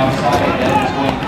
outside that is going